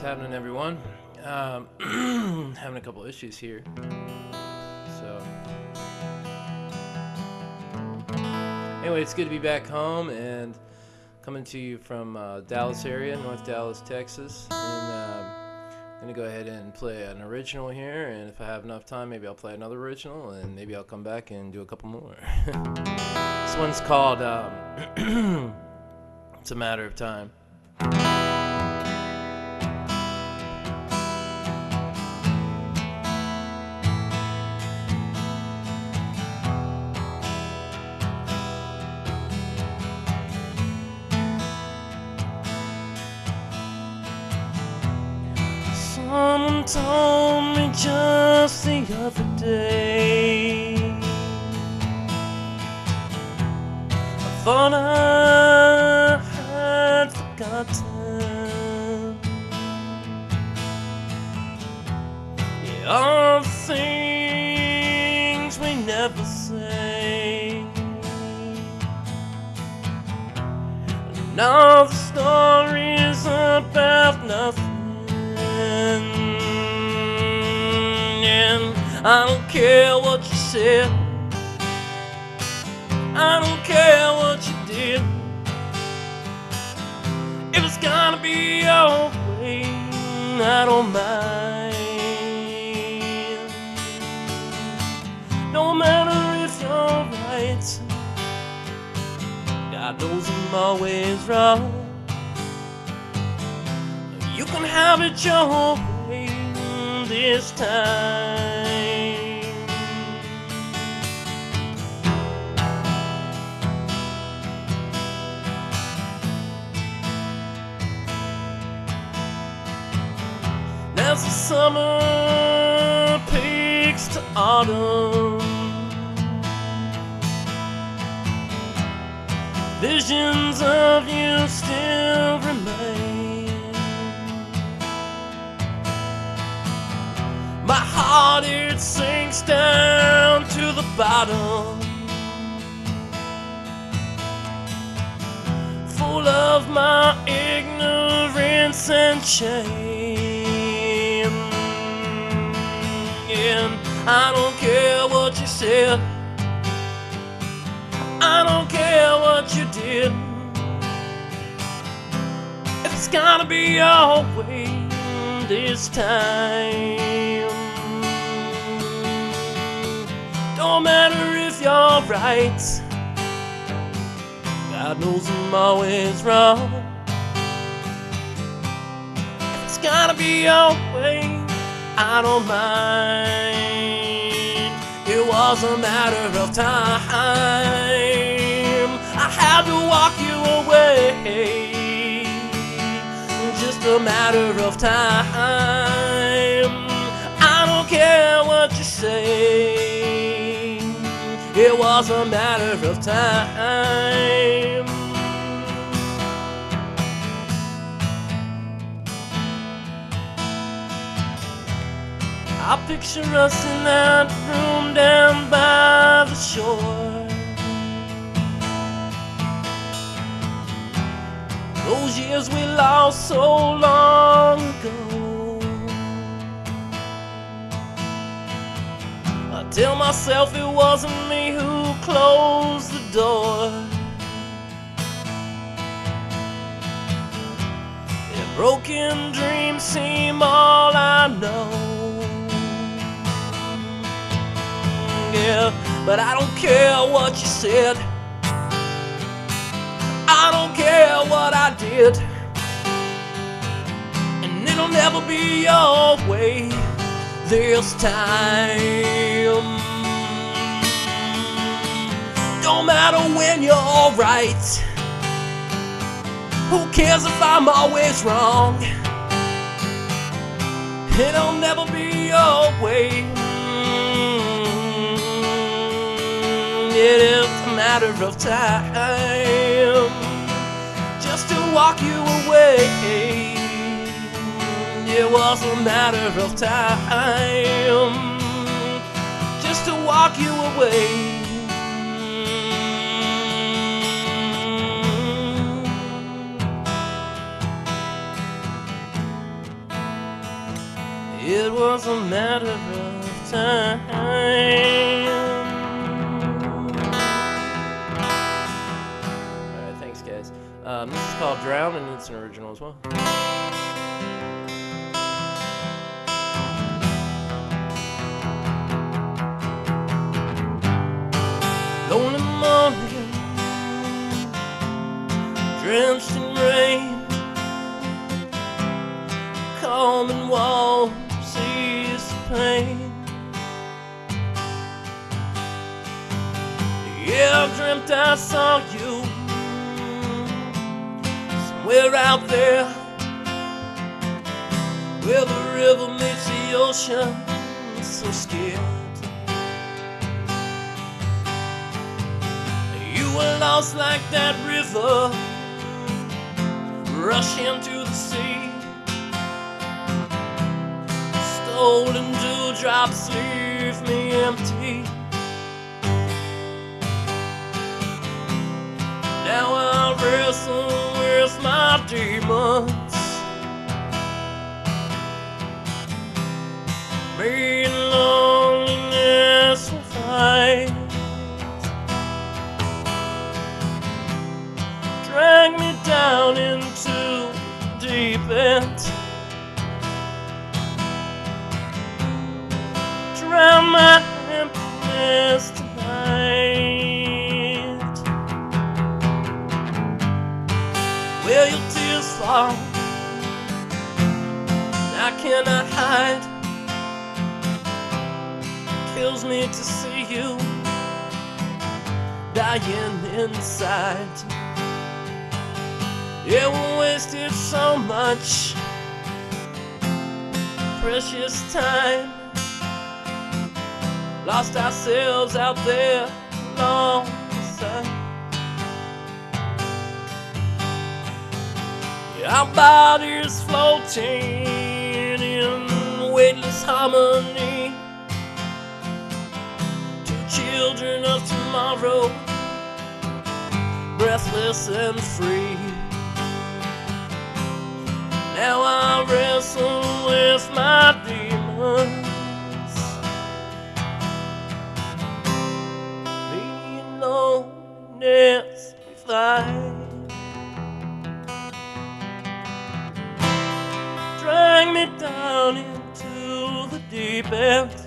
happening, everyone? Um, having a couple issues here. So, anyway, it's good to be back home and coming to you from uh, Dallas area, North Dallas, Texas. And um, I'm gonna go ahead and play an original here. And if I have enough time, maybe I'll play another original, and maybe I'll come back and do a couple more. this one's called um, "It's a Matter of Time." Told me just the other day. I thought I had forgotten. Yeah, all the things we never say. And I don't care what you said. I don't care what you did. If it's gonna be your way, I don't mind. No matter if you're right, God knows I'm always wrong. You can have it your way this time. As the summer peaks to autumn, visions of you still remain. My heart it sinks down to the bottom, full of my ignorance and shame. I don't care what you said, I don't care what you did. It's gonna be your way this time. Don't matter if you're right. God knows I'm always wrong. It's gonna be your way, I don't mind. Was a matter of time. I had to walk you away just a matter of time. I don't care what you say, it was a matter of time. I picture us in that room down by the shore. Those years we lost so long ago. I tell myself it wasn't me who closed the door. Yeah, broken dreams seem all I know. But I don't care what you said. I don't care what I did. And it'll never be your way this time. Don't matter when you're right. Who cares if I'm always wrong? It'll never be your way. It is a matter of time just to walk you away. It was a matter of time just to walk you away. It was a matter of time. Guys. Um, this is called Drown, and it's an original as well. Lonely morning, drenched in rain, calm and warm, sees the pain. Yeah, I dreamt I saw you out there where the river meets the ocean. I'm So scared. You were lost like that river, rushing to the sea. Stolen dewdrops leave me empty. Now I wrestle with my demons. Me and loneliness will fight. Drag me down into deep end. Drown my emptiness Your tears fall, I cannot hide. Kills me to see you dying inside. Yeah, we wasted so much precious time. Lost ourselves out there along our bodies floating in weightless harmony. Two children of tomorrow, breathless and free. Now I wrestle with my demons. Me and loneliness we fight. Down into the deep end.